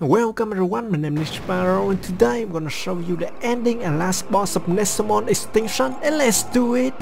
Welcome everyone, my name is Sparrow and today I'm gonna show you the ending and last boss of Nexomon Extinction and let's do it!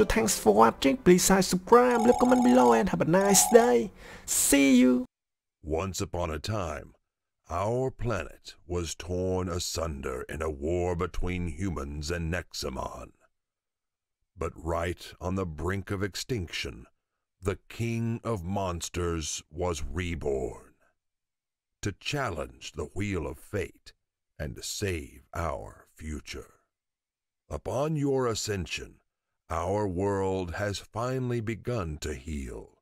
So thanks for watching, please subscribe, leave comment below and have a nice day. See you! Once upon a time, our planet was torn asunder in a war between humans and Nexomon. But right on the brink of extinction, the king of monsters was reborn. To challenge the wheel of fate and to save our future. Upon your ascension, our world has finally begun to heal.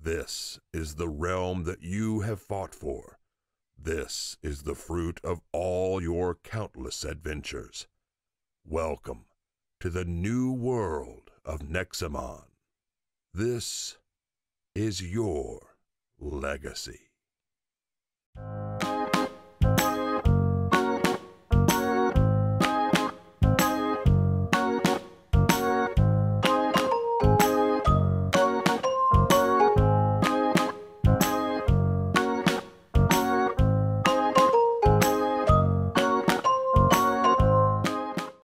This is the realm that you have fought for. This is the fruit of all your countless adventures. Welcome to the new world of Nexomon. This is your legacy.